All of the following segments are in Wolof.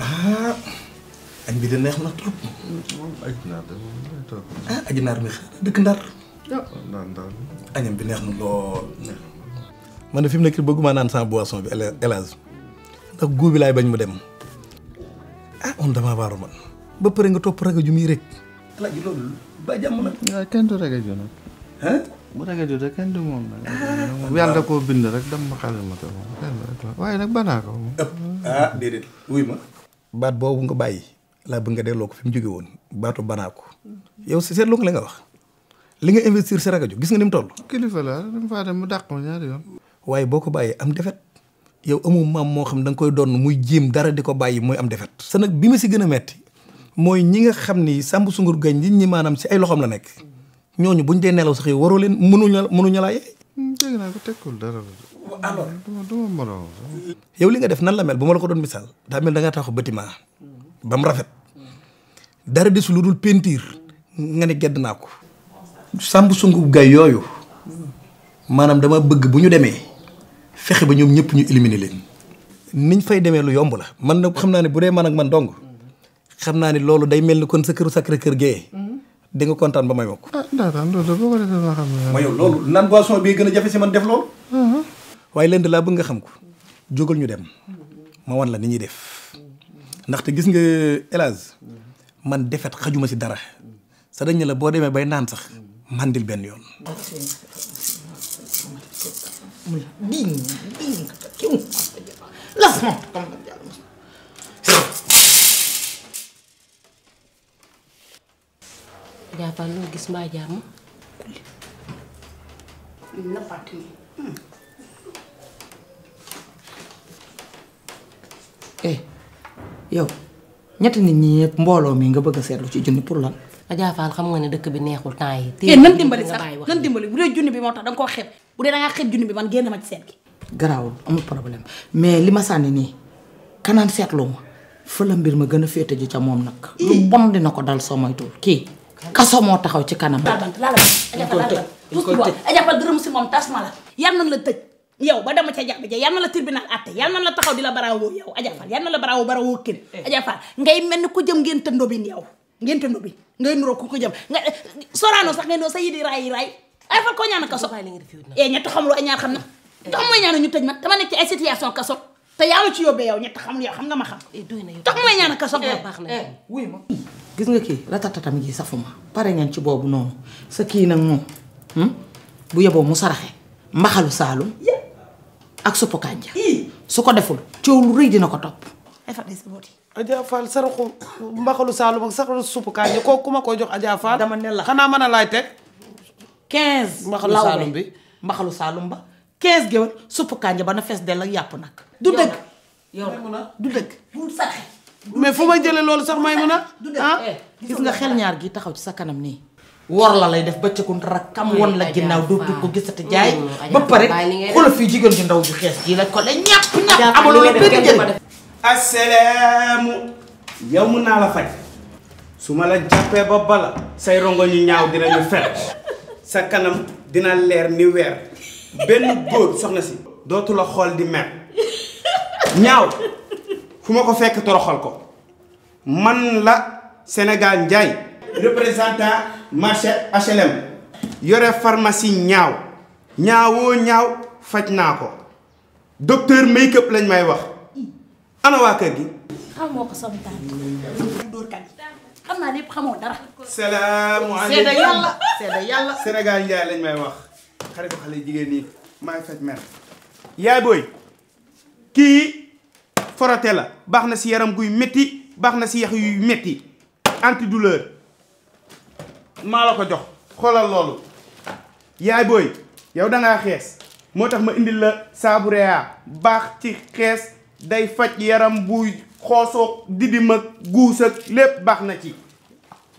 ah añ bi de neex na trop. moom aj naar de moom lay toog. ah aji naar mi xanaa dëkk ndar. ndar ndar. añam bi neex na lool. man de fi mu nekk bëgguma naan sans boisson bi hélas ndax góob bi laay bañ mu dem ah on damaa waaru man ba pare nga topp rajo ju muy rek. alaaji loolu ba jàmm nag. waaw kenn du ragal ju nag. ah. bu ragal ju de kenn du moom nag. Ah. yàlla da koo bind rek dama ma xale ma ko waaye nag banaa ko. ah déedéet wuy ma. baat boobu nga bàyyi laa bëgg nga delloo ko fi mu jóge woon baatu banaa ko yow si seetlu nga li nga wax li nga investir si ragal ju gis nga ni mu toll. kilifa la dama faa dem mu dàq ma ñaari yoon. waaye boo ko bàyyee am defet yow amoo maam moo xam da nga koy doon muy jiim dara di ko bàyyi muy am defet sa nag bi ma si gën a metti mooy ñi nga xam ni Samba Sungur Gañ nit ñi maanaam si ay loxoom la nekk ñooñu buñ dee nelaw sax yow waroo leen mënuñu mënuñu laa yee. Hmm, dégg naa ko tekkul dara alors yow li nga def nan la mel bu ma la ko doon misaal daa mel da nga taxaw bâtiment ba mu rafet dara desu lu dul peinture nga ne gedd naa ko sàmb sungu gay yooyu maanaam dama bëgg bu ñu demee fexe ba ñoom ñëpp ñu éliminer leen niñ fay demee lu yomb la man nag xam naa ne bu dee man ak man dong xam naa ne loolu day mel ni kon sa këru sacré kër gee di nga kontaan ba may ma ko ah daataan loolu boo ko defee ma xam ne ma yow loolu naan boisson bi gën a jafe si man def loolu waaye leen da laa bëgg nga xam ko jógal ñu dem ma wan la ni ñuy def ndaxte gis nga hélas man defet xajuma si dara sa dañ ne la boo demee bay naan sax mandil benn yoon. jaafal loo gis mbaa jàmm nappaati eh yow ñetti nit ñi ñëpp mbooloo mi nga bëgg a seetlu ci junni pour lan. Adja Fall xam nga ne dëkk bi neexul temps yi. eh nan dimbali sax nan dimbali bu dee junni bi moo tax da nga koo xeeb bu dee da ngaa xeeb junni bi man génn ma ci seet gi. garaawul amul problème mais li ma sànni nii kanaan seetlu ma fa la mbir ma gën a féete ji ca moom nag. lu bon dina ko dal soo moytuwul kii. kaso moo taxaw ci kanam. laal bant laal bant dañ koy tëj dañ koy dërëm si moom tas ma la. yal nañ la tëj yow ba dama ca jax bi ja yal na la tribunal àtte yal nañ la taxaw di la baraawoo yow Adja Fall yal na la baraawoo baraawoo kenn. Adja Fall ngay mel ni ku jëm ngeen tëndoo bi yow. ngénte nu bi ngay nuroo ku ko jëm nga eh, soraano sax ngay noo sa yi di raay yi raay ay fa ko ñaan kaso e ñett xamul ay ñaar xam na tax mooy ñaan ñu tëj ma dama nekk ci ay situation kaso te yaa ma ci yóbbee yow ñett xamul yow xam nga ma xam eh, tax mooy ñaan kaso eh, baax na wuy ma gis nga kii ratatatam ji safuma pare ngeen ci boobu noonu sa kii nag moom hmm? bu yeboo mu saraxe mbaxalu saalum ak suppu kànja su ko deful coow lu rëy dina ko topp Adja Fall saraxu mbaxalu Saalum ak saraxu suppu kànja kooku ku ma koy jox Adja Fall. dama ne la xanaa mën a laay teg. 15. mbaxalu Saalum bi mbaxalu Saalum ba 15 géwél suppu kànja ba na fees dell ak yàpp nag. du dëgg yow du dëgg. bul saxe. mais fu ma jëlee loolu sax may mun a. du dëgg ah? eh, gis nga xel ñaar gi taxaw ci sa kanam nii. wor la lay def bëccëgu rakkam won la ginnaaw dootul ko gisati jaay mm, ba pare xoolal fii jigéen ju ndaw ju xees ji la ko la ñàpp ñàpp amalu la benn njëriñ assalaamu yow mun naa la faj su ma la jàppee ba bala say rongo ñu ñaaw dinañu fet sa kanam dina leer ni weer benn góor soxna si dootu la xool di mer ñaaw fu ma ko fekk toroxal ko man la Sénégal Ndiaye représentant marché HLM yore pharmacie ñaaw ñaawoo ñaaw faj naa ko docteur make-up lañ may wax ana waa kër gi xamoo ko sama tante dóor kat xam naa lépp xamoo dara seeda salaamualeykum yàlla seeda yàlla Sénégal Ndiaye lañ may wax xaritu xale jigéen ñi maay faj mer yaay booy kii forote la baax na si yaram guy métti baax na si yax yuy métti antidouleur maa la ko jox xoolal loolu yaay booy yow da ngaa xees moo tax ma indil la saabu reyaa baax ci xees day faj yaram buy xoosoog didim ak guus ak lépp baax na ci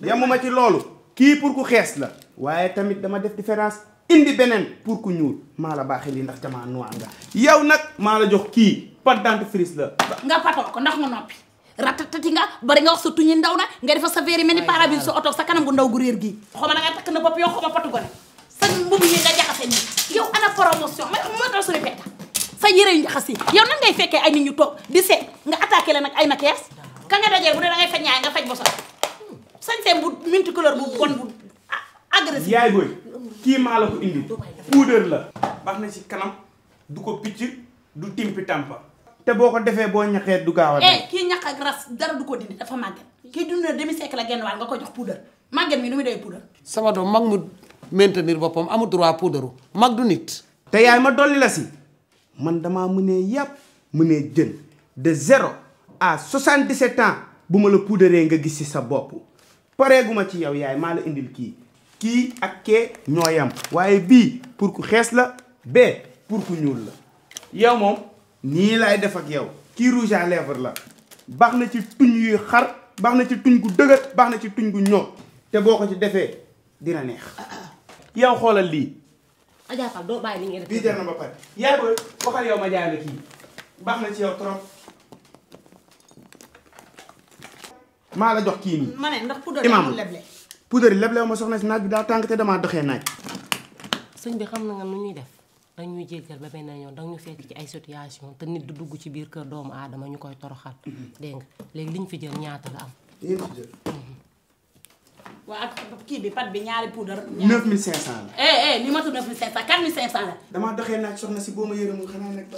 yamuma ci loolu kii pour ku xees la waaye tamit dama def différence indi beneen pour ku ñuul maa la baaxee lii ndax jamaa noir nga yow nag maa la jox kii pâte dentifrice la nga patoo ko ndax nga noppi ratatati nga bari nga wax sa tuñi ndaw na nga defa sa verre yi mel ni pare sa oto sa kanam gu ndaw gu réer gii xoma na nga takk na bopp yow xoma patu gone sa mbubb yi nga jaxase nii yow ana promotion ma moo tax suñu fekka sa yére yu njaxas yi yow nan ngay fekkee ay nit ñu toog di seet nga attaqué la nag ay maquillage ka nga dajee bu dee da ngay faj ñaay nga faj bosal sañ seen bu multicolore bu bon bu agressif yaay booy kii maa la ko indi puudar la baax na ci kanam du ko picc du timpi tampa te boo ko defee boo ñaqee du gaaw a eh kii ñaq ak ras dara du ko dindi dafa màgget kii dund na demi siècle la genn wàll nga ko jox puudar màgget mi nu muy doy puudar sama doom mag mu maintenir boppam amul droit puudaru mag du nit te yaay ma dolli la si man damaa mënee yàpp mënee jën de zéro à 77 ans bu ma la puudaree nga gis ci sa bopp pareeguma ci yow yaay maa la indil kii kii ak kee ñoo yam waaye bii pour ku xees la bee pour ku ñuul la yow moom nii laay def ak yow kii rouge à lèvres la baax na ci tuñ yuy xar baax na ci tuñ gu dëgër baax na ci tuñ gu ñor te boo ko ci defee dina neex yow xoolal lii Adja Fall doo bàyyi li ngeen def. bii jar na ba pare yaay booy waxal yow ma jaay la kii baax na ci yow trop maa la jox kii nii. ma ne ndax poudre amul leble. poudre leble ma soxna si naaj bi daa tànk te damaa doxee naaj. sëñ bi xam na nga nu ñuy def dañuy jéggal ba benn yoon dañu fekk ci ay situation te nit du dugg ci biir kër doomu aadama ñu koy toroxal. Mhm. dégg nga léegi liñ fi jël ñaata la am. liñ fi jël. Mhm. waa ak kii bi pat bi ñaari poudre. 9500 la. eh eh li ma tudd 9500 4500 la. damaa doxee naaj soxna si boo ma yërëmul xanaa nag ba.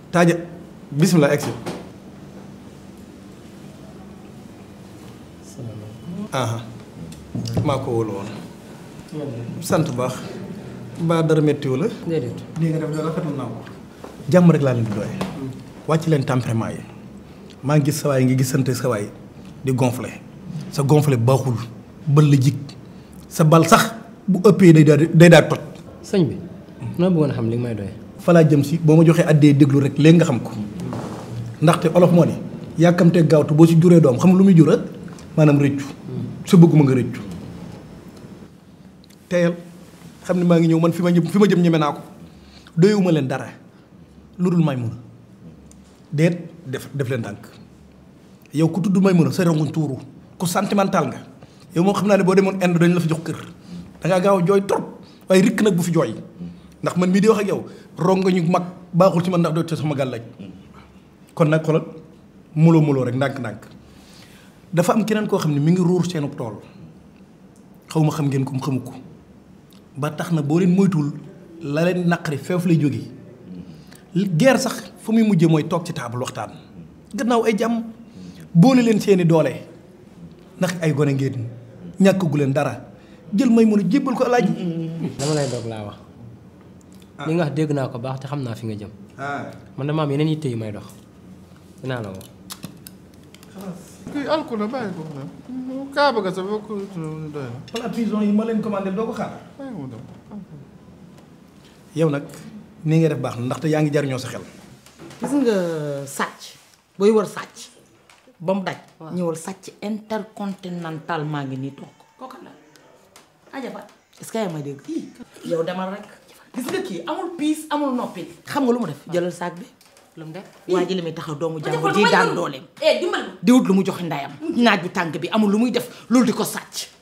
taaja bismillah egsi aha maa ko wóolu woon sant baax mbaa dara méttiwu la déedéet lii nga def da rafetlu naa ko jàmm rek laa leen di doy wàcc leen tempérament yi maa ngi gis sawaay ngi gisante sawaay di gonflé sa gonflé baaxul bal la jig sa bal sax bu ëppee day daal day daal toj sëñ bi ma bëggoon xam li may doy. fa laa jëm si boo ma joxee addee déglu rek léegi nga xam ko ndaxte olof moo ne yàkkamtee gaawtu boo si juree doom xam lu muy jura maanaam rëccu su bëgguma nga rëccu teyal xam ne maa ngi ñëw man fi ma jëm fi ma jëm ñeme naa ko doyuma leen dara lu dul may mun déet def def leen dànk yow ku tudd may mun a sa ronguñ tuuru ku sentimental nga yow moo xam naa ne boo demoon Inde dañ la fa jox kër da ngaa gaaw a jooy trop waaye rikk nag bu fi jooy ndax man mii di wax ak yow rongo ñu mag baaxul ci man ndax doo ci sama gàllaaj kon nag xoolal muloo muloo rek ndànk-ndànk dafa am keneen koo xam ne mi ngi ruur seenub tool xaw ma xam ngeen ko mu xamu ko ba tax na boo leen moytuwul la leen naqari feef lay jóge guerre sax fu muy mujje mooy toog ci taabal waxtaan gannaaw ay jàmm boole leen seeni doole ndax ay gone ngeen ñàkkagu leen dara jël may mën a jébbal ko alaaji dama lay dog laa wax li nga wax dégg naa ko baax te xam naa fi nga jëm man dama am yeneen yitte yu may dox dinaa la woo kii alku la bàyyi ko na kaa bëgg sa bokk doy na plat pigeon yi ma leen commandé doo ko xaar bàyyi mu dem yow nag ni nga def baax na ndaxte yaa ngi jariñoo sa xel gis nga sàcc booy wër sàcc ba mu daj. ñëwal sàcc intercontinental maa ngi nii toog. kooku la ajaba. est-ce que yaa may dégg. yow demal rek. gis nga kii amul piis amul noppi. xam nga lu mu def jëlal saak bi. lu mu def waa ji li muy taxaw doomu jàmbur ji daan dooleem. Eh, di wut lu mu joxe ndayam. naaj bu tàng bi amul lu muy def loolu di ko sàcc.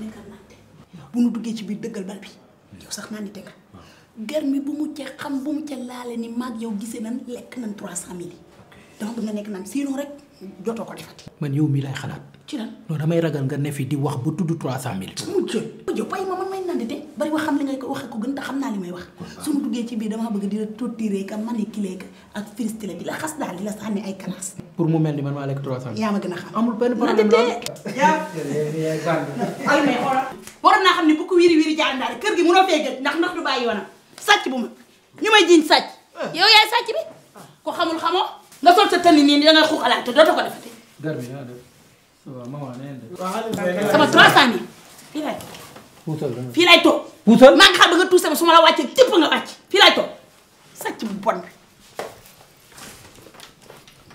nekkal mànde bu nu duggee ci biir dëggal bal bi yow sax màndite nga gar mi bu mu ca xam bu mu ca laale ni maag yow gisee nan lekk nan trois cent mille dama bëgg nga nekk naan sinon rek jotoo ko defati. man yow mii lay xalaat. ci lan non damay ragal nga ne fi di wax bu tudd trois cent mille. su ma jël ma jël bàyyi ma man may nandite bari wax xam li ngay wax ko gën te xam naa li may wax. suñu duggee ci biir dama bëgg di la torturer ka manipuler ka ak fristré di la xas daal di la sànni ay kalaas. pour mu mel ni man maa lekk trois cent. yaa ma gën a xam amul benn problème loolu. yaa ay may xoolal. waroon naa xam ne bu ko wiri wiri jaay ndaale kër gi mënoo fee gëj ndax ndax du bàyyi yoonam sàcc bu ma ñu may jiñ sàcc yow yaay sàcc bi ko xamul xamoo nga sol sa tënni nii dangay xuuxalaat te dootoo ko defati gar bi naa def waaw maman na ngeen def sama 300 mille fii lay puusal dama fii lay toog puusal maa ngi xaar ba nga tuuse ba su ma la wàccee tépp nga wàcc fii lay toog sàcc bu bon bi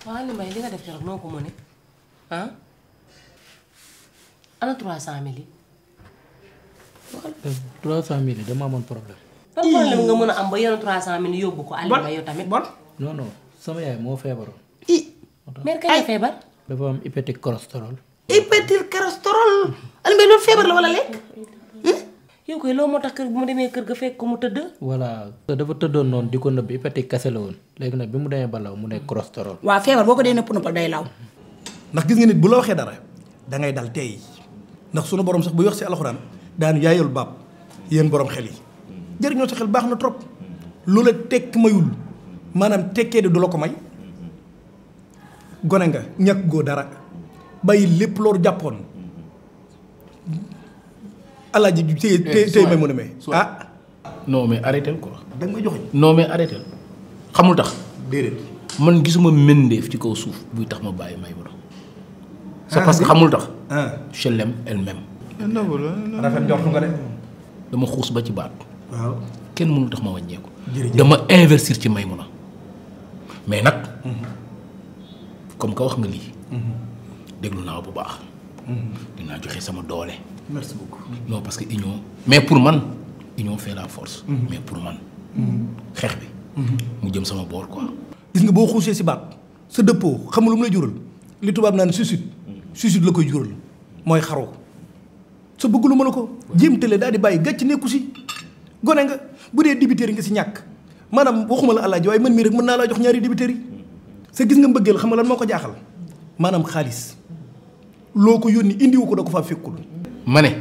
waaw li may li nga def keroog noo ko mënee ah ana 300000 yi trois cent mille dama amoon problème. ban problème nga mën a am ba yore trois cent mille yóbbu ko. Aliou Mbaye yow tamit bon. non non sama yaay moo feebaroon. i mère kañ feebar. dafa am hépatique cholestérol. hépatique cholestérol. Aliou Mbaye loolu feebar la wala lekk. Hmm? yow koy loolu moo tax kër bu ma demee kër ga fekk ko mu tëdd. voilà dafa tëddoon noonu di ko nëbb hépatique kese la woon. léegi nag bi mu demee ba law mu nekk cholestérol. waaw feebar boo ko dee nëpp nëppal day law. ndax gis nga nit bu la waxee dara da ngay dal tey ndax sunu borom sax bu wax si alxuraan daanu yaayul baab yéen borom xel yi jëriñoo sa xel baax na trop lu la tekk mayul maanaam tekkee di du la ko may gone nga ñàkk goo dara bàyyi lépp loolu jàppoon alaaji tey tey may mu ne ah non mais arrêté ko da nga may joxoñ non mais arrêté xamul tax. déedéet man gisuma mbindeef ci kaw suuf buy tax ma bàyyi may wala. c'est parce que xamul tax. je l'aime elle m'aime. rafet njortu nga de. dama xuus ba ci baat. waaw kenn mënul tax ma wàññeeku. dama investir ci may mun a mais nag. comme que wax nga lii. déglu naa bu baax. dinaa joxe sama doole. merci beaucoup. non parce que union. mais pour man union fait la force. Mhm. mais pour man. Mhm. xeex bi. Mhm. mu jëm sama boor quoi. gis nga boo xuusee si baat sa dëppoo xam nga lu mu lay jural li tubaab naan suicide. suicide la koy jural mooy xaroo. sa bëgg lu ma la ko jéem tële daal di bàyyi gàcc nekku si gone nga bu dee dibiteer nga si ñàkk maanaam waxuma la alaaji waaye man mii rek mën naa laa jox ñaari dibiteer yi sa gis nga mbëggeel xam nga lan moo ko jaaxal maanaam xaalis loo ko yónni indiwu ko da ko faa fekkul ma ne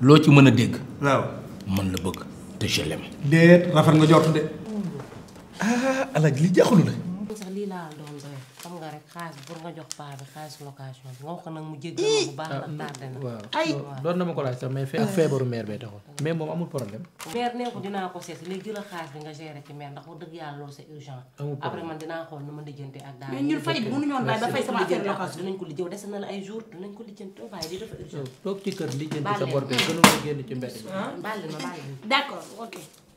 loo ci mën a dégg waaw man la bëgg te je l'aime déet rafet nga jort de ah alaaji li jaaxalu la. sax lii laa doon doy xam nga rek xaalis pour nga jox paa bi xaalis location bi nga wax ko nag mu jéggal ma bu baax na tardé na. waaw ay doon na ma ko laaj sax mais fe ak feebaru mère bee taxoon. mais moom amul problème. mère nee ko dinaa ko seet léegi jëlal xaalis bi nga gérer ci mère ndax wax dëgg yàlla loolu c'est urgent. amul problème après man dinaa xool nu ma lijjante ak daal. mais ñun fay bi mënuñu woon bàyyi ba fay sama affaire location. dinañ ko lijjanti des na la ay jours dinañ ko lijjanti oo bàyyi di dafa urgent. toog ci kër lijjanti sa bor bi gënul a génn ci mbedd bi. bàlli ma bàlli ma. d'accord ok.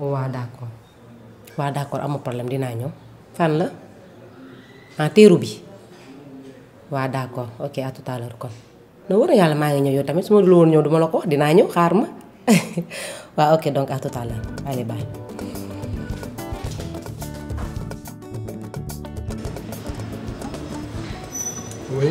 waa d'accord waa d'accord amul problème dinaa ñëw fan la ah teeru bi waa d'accord ok à tout à l'heure kon na war a yàlla maa ngi ñëw yow tamit su ma dul woon ñëw duma la ko wax dinaa ñëw xaar ma waa ok donc à tout à l'heure allez bye oui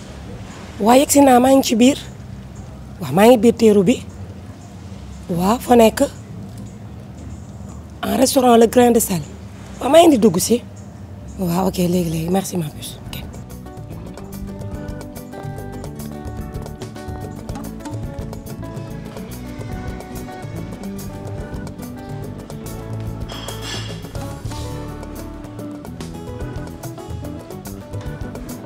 waa yegg si naa maa ngi ci biir waaw maa ngi biir teeru bi waaw fa nekk en restaurant le grain de sel waaw maa ngi di dugg si waaw ok léegi léegi merci ma puce ok.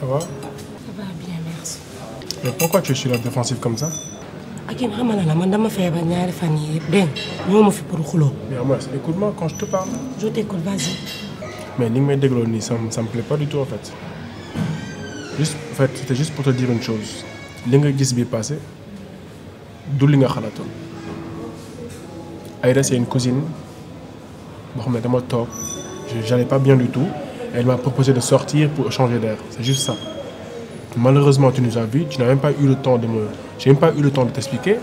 Ça va Ça va bien, merci. Mais pourquoi tu es sur la défensive comme ça Akim, xamal la man dama feebar ñaari fan yi yëpp dégg nga ñëw ma fi pour xuloo. Mais à moi, écoute-moi quand je te parle. Je t'écoute, vas-y. Mais ni nga may dégloo nii ça me ça me plaît pas du tout en fait. juste en fait c'était juste pour te dire une chose li nga gis bi passé du li nga xalaatoon. Aïda c'est une cousine boo xam ne dama toog j'allais pas bien du tout elle m'a proposé de sortir pour changer d'air c'est juste ça malheureusement tu nous as vu tu n'as même pas eu le temps de me j'ai même pas eu le temps de t'expliquer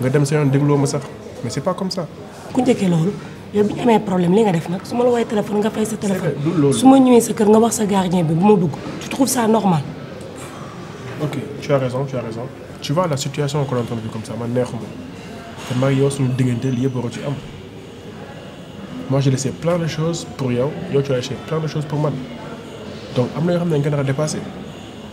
nga dem sa yoon dégloo ma sax mais c'est pas comme ça. ku njëkkee loolu yow bi ñu amee problème li nga def nag su ma la woowee téléphone nga fay sa téléphone. su ma ñëwee sa kër nga wax sa gardien bi bu ma dugg. tu trouves ça normal. ok tu as raison tu as raison tu vois la situation que l'on vit comme ça man neexuma te maa ngi yow suñu diggante li yëpp waru ci am moi j'ai laissé plein de choses pour yow yow tu as laissé plein de choses pour man donc am na yoo xam ne dañ ko nar a dépassé.